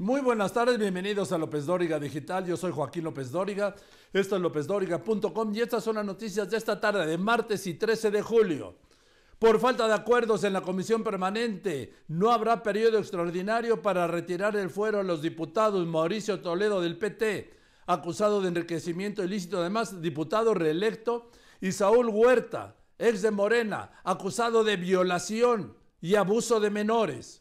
Muy buenas tardes, bienvenidos a López Dóriga Digital. Yo soy Joaquín López Dóriga. Esto es lópezdóriga.com y estas son las noticias de esta tarde de martes y 13 de julio. Por falta de acuerdos en la comisión permanente, no habrá periodo extraordinario para retirar el fuero a los diputados Mauricio Toledo del PT, acusado de enriquecimiento ilícito, además diputado reelecto, y Saúl Huerta, ex de Morena, acusado de violación y abuso de menores.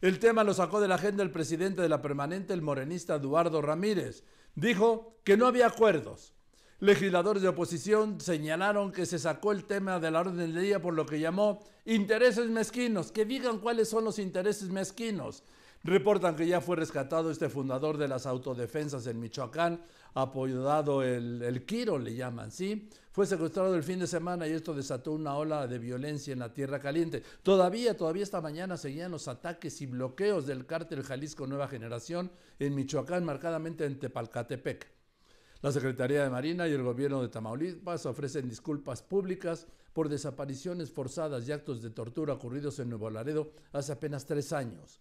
El tema lo sacó de la agenda el presidente de la permanente, el morenista Eduardo Ramírez. Dijo que no había acuerdos. Legisladores de oposición señalaron que se sacó el tema de la orden del día por lo que llamó intereses mezquinos. Que digan cuáles son los intereses mezquinos. Reportan que ya fue rescatado este fundador de las autodefensas en Michoacán, apoyado el, el Quiro, le llaman, ¿sí? Fue secuestrado el fin de semana y esto desató una ola de violencia en la Tierra Caliente. Todavía, todavía esta mañana seguían los ataques y bloqueos del cártel Jalisco Nueva Generación en Michoacán, marcadamente en Tepalcatepec. La Secretaría de Marina y el gobierno de Tamaulipas ofrecen disculpas públicas por desapariciones forzadas y actos de tortura ocurridos en Nuevo Laredo hace apenas tres años.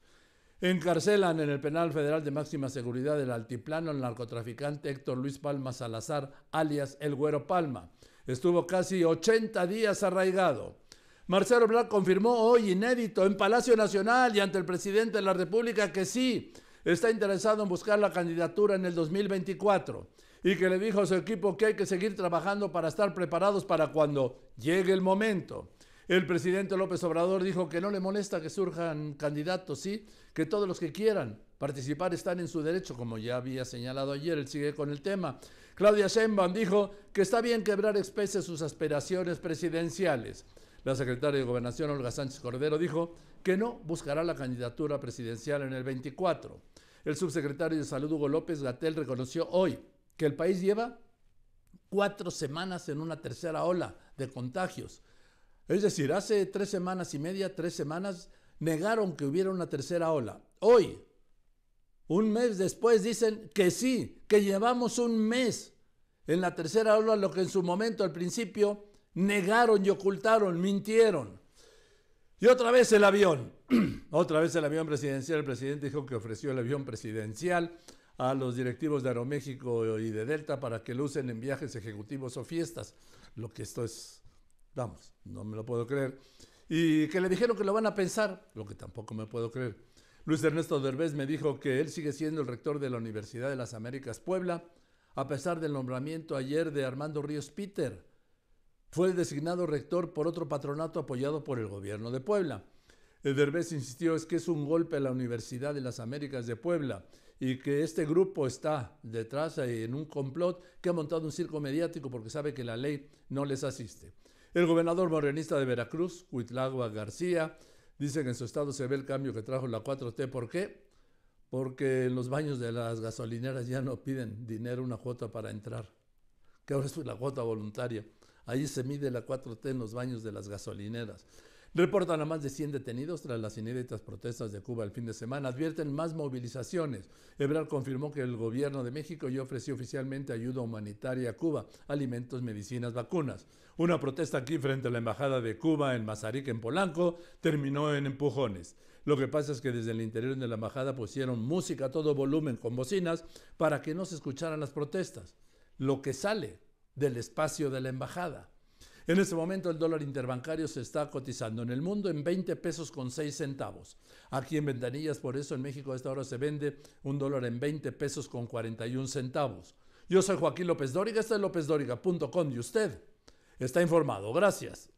Encarcelan en el penal federal de máxima seguridad del altiplano al narcotraficante Héctor Luis Palma Salazar, alias El Güero Palma. Estuvo casi 80 días arraigado. Marcelo Blanc confirmó hoy inédito en Palacio Nacional y ante el presidente de la República que sí, está interesado en buscar la candidatura en el 2024 y que le dijo a su equipo que hay que seguir trabajando para estar preparados para cuando llegue el momento. El presidente López Obrador dijo que no le molesta que surjan candidatos, sí, que todos los que quieran participar están en su derecho, como ya había señalado ayer, él sigue con el tema. Claudia Sheinbaum dijo que está bien quebrar especies sus aspiraciones presidenciales. La secretaria de Gobernación, Olga Sánchez Cordero, dijo que no buscará la candidatura presidencial en el 24. El subsecretario de Salud, Hugo López Gatel, reconoció hoy que el país lleva cuatro semanas en una tercera ola de contagios. Es decir, hace tres semanas y media, tres semanas, negaron que hubiera una tercera ola. Hoy, un mes después, dicen que sí, que llevamos un mes en la tercera ola, lo que en su momento, al principio, negaron y ocultaron, mintieron. Y otra vez el avión, otra vez el avión presidencial, el presidente dijo que ofreció el avión presidencial a los directivos de Aeroméxico y de Delta para que lo usen en viajes ejecutivos o fiestas, lo que esto es Vamos, no me lo puedo creer. Y que le dijeron que lo van a pensar, lo que tampoco me puedo creer. Luis Ernesto Derbez me dijo que él sigue siendo el rector de la Universidad de las Américas Puebla, a pesar del nombramiento ayer de Armando Ríos Peter. Fue designado rector por otro patronato apoyado por el gobierno de Puebla. El Derbez insistió es que es un golpe a la Universidad de las Américas de Puebla y que este grupo está detrás en un complot que ha montado un circo mediático porque sabe que la ley no les asiste. El gobernador morenista de Veracruz, Huitlagua García, dice que en su estado se ve el cambio que trajo la 4T. ¿Por qué? Porque en los baños de las gasolineras ya no piden dinero, una cuota para entrar, que ahora es la cuota voluntaria. Ahí se mide la 4T en los baños de las gasolineras. Reportan a más de 100 detenidos tras las inéditas protestas de Cuba el fin de semana. Advierten más movilizaciones. Ebrard confirmó que el gobierno de México ya ofreció oficialmente ayuda humanitaria a Cuba, alimentos, medicinas, vacunas. Una protesta aquí frente a la embajada de Cuba en Mazarik, en Polanco, terminó en empujones. Lo que pasa es que desde el interior de la embajada pusieron música a todo volumen con bocinas para que no se escucharan las protestas. Lo que sale del espacio de la embajada. En este momento el dólar interbancario se está cotizando en el mundo en 20 pesos con 6 centavos. Aquí en Ventanillas, por eso en México a esta hora se vende un dólar en 20 pesos con 41 centavos. Yo soy Joaquín López Dóriga, este es lópezdóriga.com y usted está informado. Gracias.